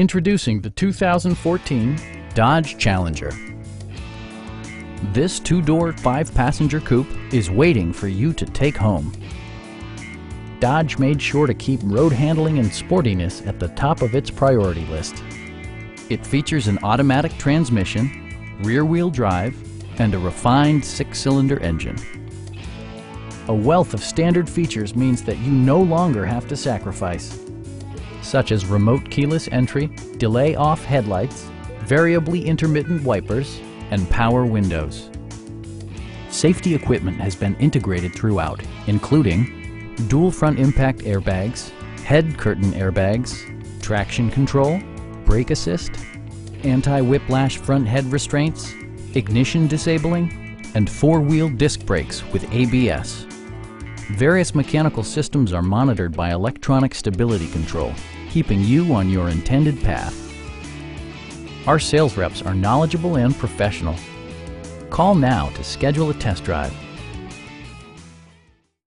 Introducing the 2014 Dodge Challenger. This two-door, five-passenger coupe is waiting for you to take home. Dodge made sure to keep road handling and sportiness at the top of its priority list. It features an automatic transmission, rear-wheel drive, and a refined six-cylinder engine. A wealth of standard features means that you no longer have to sacrifice, such as remote keyless entry, delay off headlights, variably intermittent wipers, and power windows. Safety equipment has been integrated throughout, including dual front impact airbags, head curtain airbags, traction control, brake assist, anti-whiplash front head restraints, ignition disabling, and four-wheel disc brakes with ABS. Various mechanical systems are monitored by electronic stability control, keeping you on your intended path. Our sales reps are knowledgeable and professional. Call now to schedule a test drive.